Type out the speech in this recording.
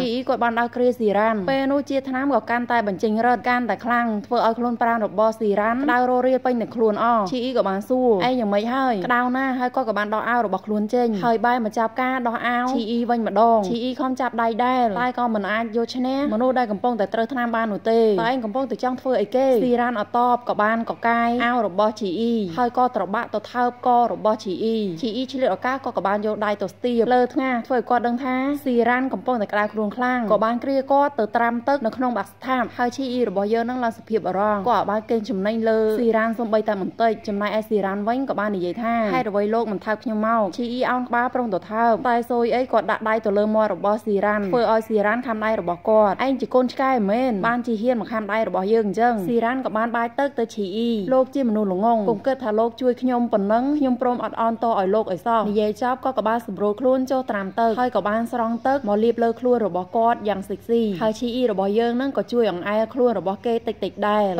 ពីអ៊ីគាត់បានដើរគ្រាស៊ីរ៉ាន់ពេលនោះជាថ្នាំក៏កាន់តែបញ្ចេញរត់កាន់តែខ្លាំងធ្វើឲ្យខ្លួនប្រាណរបស់ស៊ីរ៉ាន់ក្តៅរោរៀលពេញនឹងខ្លួនអឈីអ៊ីក៏បានសួរឯងយ៉ាងម៉េចហើយក្តៅណាស់ហើយគាត់ក៏បានដោះអាវរបស់ខ្លួនចេញហើយបែរមកចាប់ការដោះអាវឈីអ៊ីវិញម្ដងឈីអ៊ីខំចាប់ដៃដែរតែក៏មិនអាចយកឈ្នះមនុស្សដែលកំពុងតែត្រូវថ្នាំបាននោះទេតែឯងកំពុងតែចង់ធ្វើអីគេស៊ីរ៉ាន់អត់តបក៏បានកកាយអាវរបស់ឈីអ៊ីហើយក៏ត្របាក់ទៅថើបករបស់ឈីអ៊ីឈីអ៊ីឆ្លៀតឱកាសក៏ក៏បានយកដៃទៅស្ទាបលើថ្ងាធ្វើឲ្យគាត់ដឹងថាស៊ីរ៉ាន់កំពុងតែក្តៅខ្លួនខ្លាំងក៏បានគ្រាគាត់ទៅត្រាំទឹកនៅក្នុងបាក់ស្ថាបហើយឈីអ៊ីរបស់យើងនឹងឡើងសភាពអរងគាត់បានកេងចំណេញលើស៊ីរ៉ានសំបីតែបន្តិចចំណែកឯស៊ីរ៉ានវិញក៏បាននិយាយថាហេតុអ្វីលោកមិនថើបខ្ញុំមកឈីអ៊ីអោនក្បាលប្រុងទៅថើបតែសូយអីគាត់ដាក់ដៃទៅលើមាត់របស់ស៊ីរ៉ានធ្វើឲ្យស៊ីរ៉ានខាំដៃរបស់គាត់ឯងជាកូនឆ្កែមែនបានជាហ៊ានមកខាំដៃរបស់យើងអញ្ចឹងស៊ីរ៉ានក៏បានបាយទឹកទៅឈីអ៊ីលោកជាមនុស្សល្ងងគុំគិតថាលោកជួយខ្ញុំប៉ុណ្ណឹងខ្ញុំព្រមអត់អន់តឲ្យលោកឲ្យសោះនិយាយចប់ក៏ក៏បានសម្រួលខ្លួនចូលត្រាំទឹកហើយក៏បានស្រង់ទឹកមកលាបលើខ្លួនរបស់គាត់យ៉ាងសិចស៊ីហើយឈីអ៊ីរបស់យើងនឹងក៏ជួយអង្អែលខ្លួនរបស់គេតិចតិចដែរ